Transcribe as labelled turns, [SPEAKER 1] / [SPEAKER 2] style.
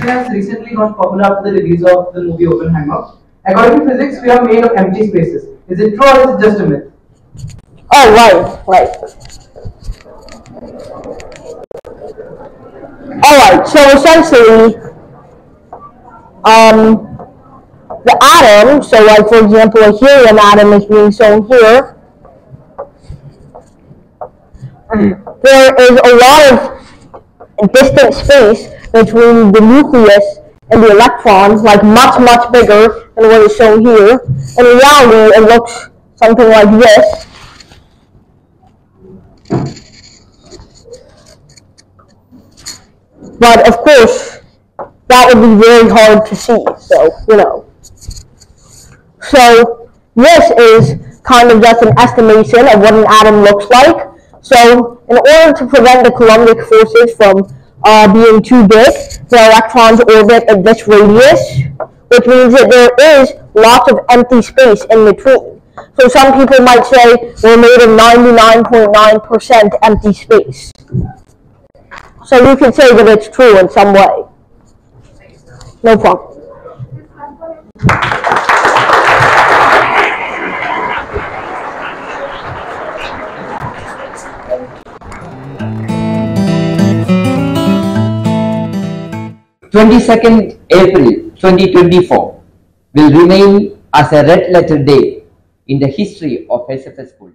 [SPEAKER 1] has recently got popular after the release of the movie Oppenheimer. According to physics, we are made of empty spaces. Is it true or is it just a myth?
[SPEAKER 2] Oh, right, right. Alright, so essentially, um, the atom, so like for example a helium atom is being shown here, there is a lot of distant space between the nucleus and the electrons, like much, much bigger than what is shown here. In reality, it looks something like this. But of course, that would be very hard to see, so, you know. So, this is kind of just an estimation of what an atom looks like. So, in order to prevent the Coulombic forces from uh, being too big, the electrons orbit at this radius, which means that there is lots of empty space in between. So some people might say we're made of 99.9% empty space. So you can say that it's true in some way. No problem.
[SPEAKER 3] 22nd April 2024 will remain as a red letter day in the history of SFS school.